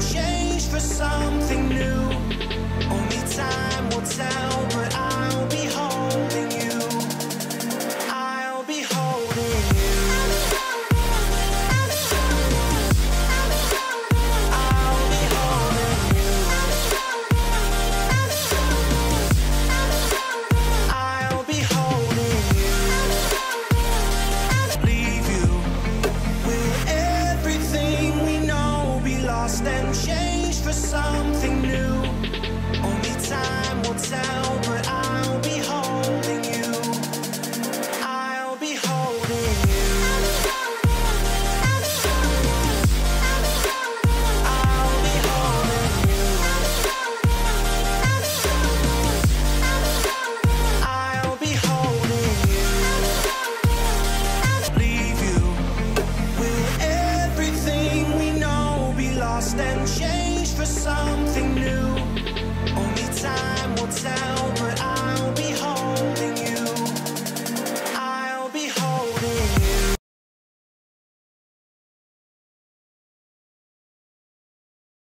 Change for something new. Only time will tell. Lost and changed for something new. Only time will tell.